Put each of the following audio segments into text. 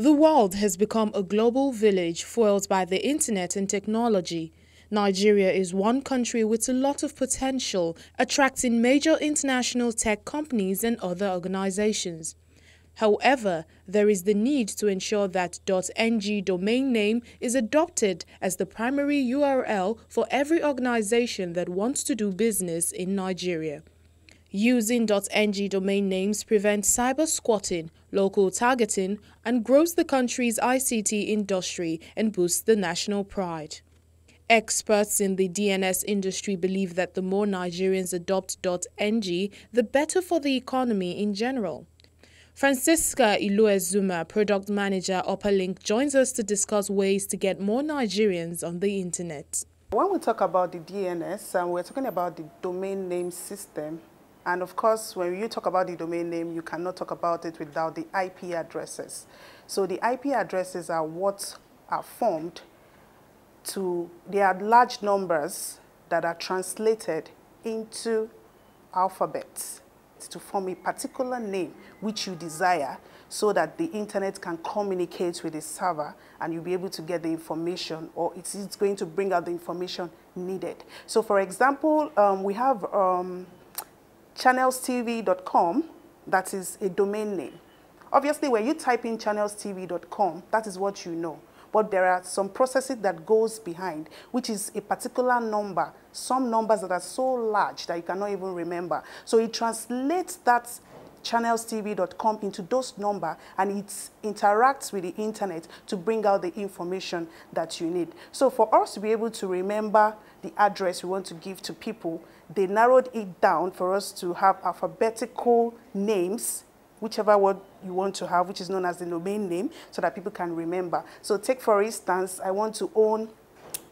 The world has become a global village fueled by the internet and technology. Nigeria is one country with a lot of potential, attracting major international tech companies and other organizations. However, there is the need to ensure that .ng domain name is adopted as the primary URL for every organization that wants to do business in Nigeria. Using .ng domain names prevents cyber squatting, local targeting, and grows the country's ICT industry and boosts the national pride. Experts in the DNS industry believe that the more Nigerians adopt .ng, the better for the economy in general. Francisca Iluezuma, product manager Upperlink, joins us to discuss ways to get more Nigerians on the internet. When we talk about the DNS, um, we're talking about the domain name system. And of course, when you talk about the domain name, you cannot talk about it without the IP addresses. So the IP addresses are what are formed to, they are large numbers that are translated into alphabets to form a particular name which you desire so that the internet can communicate with the server and you'll be able to get the information or it's, going to bring out the information needed. So for example, um, we have um, channelstv.com, that is a domain name. Obviously, when you type in channelstv.com, that is what you know but there are some processes that goes behind, which is a particular number, some numbers that are so large that you cannot even remember. So it translates that channelstv.com into those number and it interacts with the internet to bring out the information that you need. So for us to be able to remember the address we want to give to people, they narrowed it down for us to have alphabetical names whichever word you want to have, which is known as the domain name, so that people can remember. So take, for instance, I want to own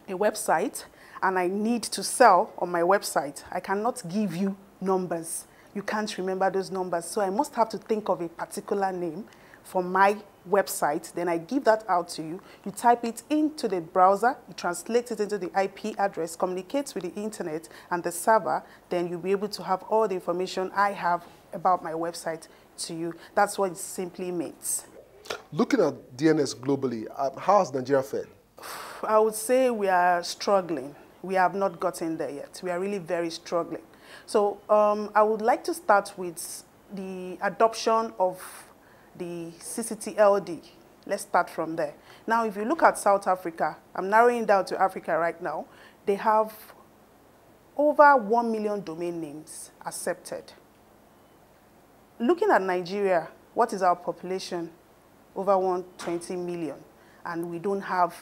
a website, and I need to sell on my website. I cannot give you numbers. You can't remember those numbers. So I must have to think of a particular name for my website. Then I give that out to you. You type it into the browser, you translate it into the IP address, communicates with the internet and the server. Then you'll be able to have all the information I have about my website to you. That's what it simply means. Looking at DNS globally, uh, how has Nigeria fared? I would say we are struggling. We have not gotten there yet. We are really very struggling. So um, I would like to start with the adoption of the CCTLD. Let's start from there. Now, if you look at South Africa, I'm narrowing down to Africa right now, they have over 1 million domain names accepted. Looking at Nigeria, what is our population? Over 120 million. And we don't have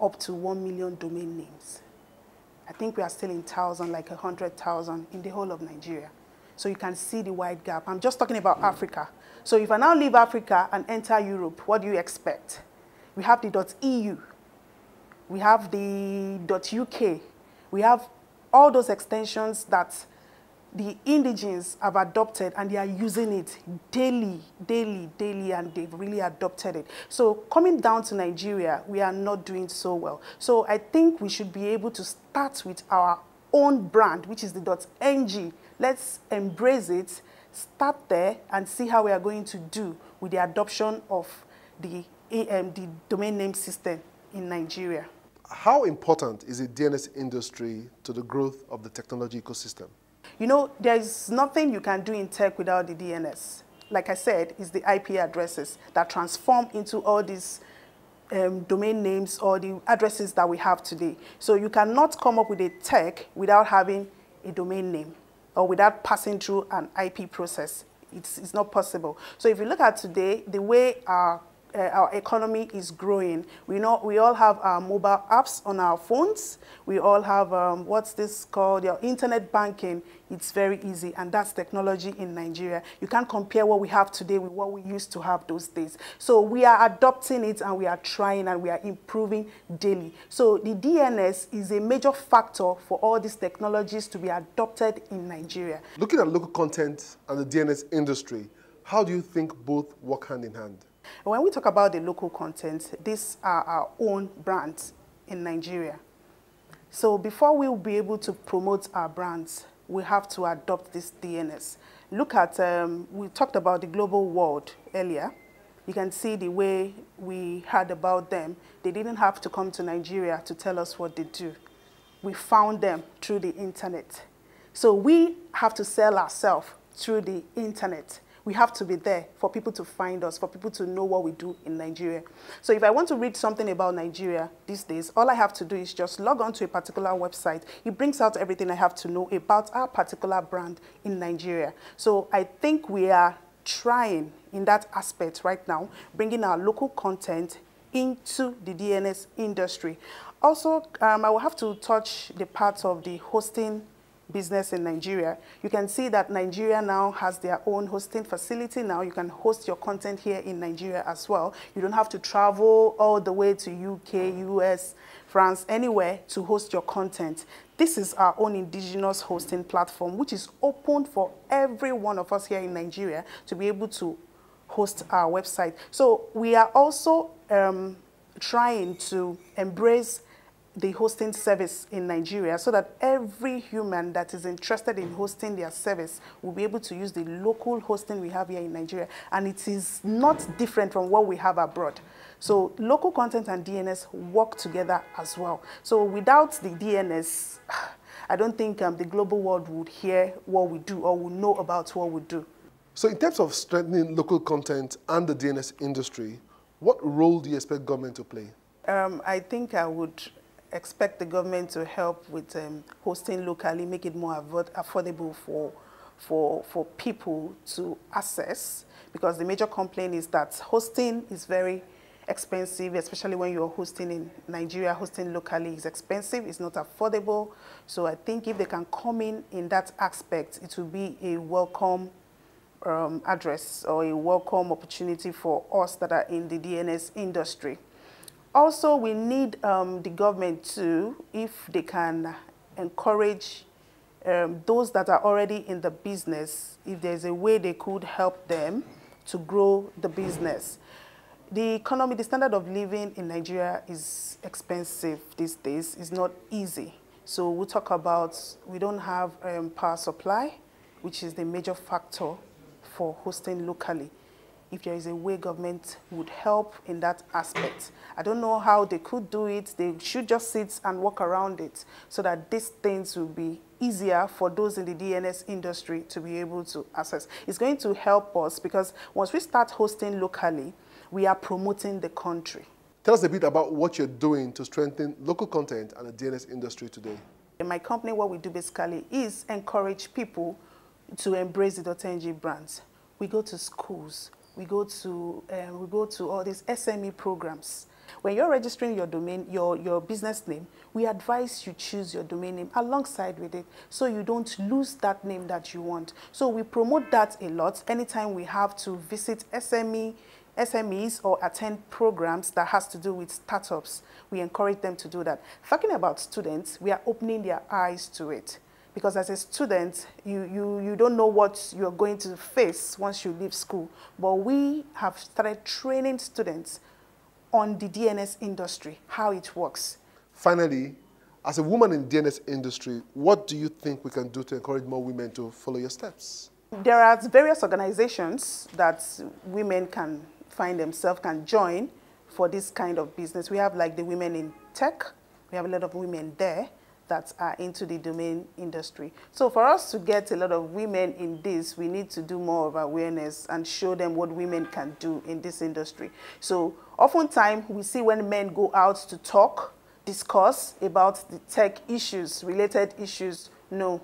up to 1 million domain names. I think we are still in thousand, like 100,000 in the whole of Nigeria. So you can see the wide gap. I'm just talking about Africa. So if I now leave Africa and enter Europe, what do you expect? We have the .eu. We have the .uk. We have all those extensions that the indigenes have adopted and they are using it daily, daily, daily, and they've really adopted it. So coming down to Nigeria, we are not doing so well. So I think we should be able to start with our own brand, which is the .ng. Let's embrace it, start there, and see how we are going to do with the adoption of the, um, the domain name system in Nigeria. How important is the DNS industry to the growth of the technology ecosystem? You know, there's nothing you can do in tech without the DNS. Like I said, it's the IP addresses that transform into all these um, domain names or the addresses that we have today. So you cannot come up with a tech without having a domain name or without passing through an IP process. It's, it's not possible. So if you look at today, the way our uh, our economy is growing. We know we all have our mobile apps on our phones. We all have um, what's this called? Your internet banking. It's very easy, and that's technology in Nigeria. You can't compare what we have today with what we used to have those days. So we are adopting it, and we are trying, and we are improving daily. So the DNS is a major factor for all these technologies to be adopted in Nigeria. Looking at local content and the DNS industry, how do you think both work hand in hand? When we talk about the local content, these are our own brands in Nigeria. So before we'll be able to promote our brands, we have to adopt this DNS. Look at, um, we talked about the global world earlier. You can see the way we heard about them. They didn't have to come to Nigeria to tell us what they do. We found them through the internet. So we have to sell ourselves through the internet. We have to be there for people to find us, for people to know what we do in Nigeria. So if I want to read something about Nigeria these days, all I have to do is just log on to a particular website. It brings out everything I have to know about our particular brand in Nigeria. So I think we are trying in that aspect right now, bringing our local content into the DNS industry. Also, um, I will have to touch the part of the hosting business in Nigeria, you can see that Nigeria now has their own hosting facility. Now you can host your content here in Nigeria as well. You don't have to travel all the way to UK, US, France, anywhere to host your content. This is our own indigenous hosting platform, which is open for every one of us here in Nigeria to be able to host our website. So we are also um, trying to embrace the hosting service in Nigeria so that every human that is interested in hosting their service will be able to use the local hosting we have here in Nigeria. And it is not different from what we have abroad. So local content and DNS work together as well. So without the DNS, I don't think um, the global world would hear what we do or would know about what we do. So in terms of strengthening local content and the DNS industry, what role do you expect government to play? Um, I think I would expect the government to help with um, hosting locally, make it more affordable for, for, for people to access because the major complaint is that hosting is very expensive, especially when you're hosting in Nigeria, hosting locally is expensive, it's not affordable. So I think if they can come in in that aspect, it will be a welcome um, address or a welcome opportunity for us that are in the DNS industry. Also, we need um, the government to, if they can encourage um, those that are already in the business, if there's a way they could help them to grow the business. The economy, the standard of living in Nigeria is expensive these days. It's not easy. So we talk about, we don't have um, power supply, which is the major factor for hosting locally if there is a way government would help in that aspect. I don't know how they could do it. They should just sit and work around it so that these things will be easier for those in the DNS industry to be able to access. It's going to help us because once we start hosting locally, we are promoting the country. Tell us a bit about what you're doing to strengthen local content and the DNS industry today. In my company, what we do basically is encourage people to embrace the .ng brands. We go to schools, we go to uh, we go to all these SME programs. When you're registering your domain, your, your business name, we advise you choose your domain name alongside with it so you don't lose that name that you want. So we promote that a lot anytime we have to visit SME, SMEs or attend programs that has to do with startups. We encourage them to do that. Talking about students, we are opening their eyes to it because as a student, you, you, you don't know what you're going to face once you leave school. But we have started training students on the DNS industry, how it works. Finally, as a woman in the DNS industry, what do you think we can do to encourage more women to follow your steps? There are various organizations that women can find themselves, can join for this kind of business. We have like the Women in Tech. We have a lot of women there that are into the domain industry. So for us to get a lot of women in this, we need to do more of awareness and show them what women can do in this industry. So oftentimes we see when men go out to talk, discuss about the tech issues, related issues, no.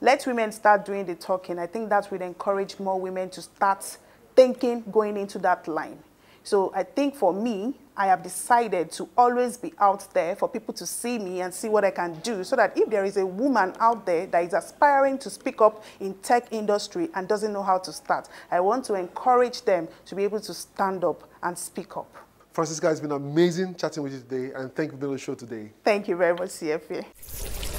Let women start doing the talking. I think that would encourage more women to start thinking going into that line. So I think for me, I have decided to always be out there for people to see me and see what I can do so that if there is a woman out there that is aspiring to speak up in tech industry and doesn't know how to start, I want to encourage them to be able to stand up and speak up. Francisca, it's been amazing chatting with you today and thank you for being on the show today. Thank you very much, CFA.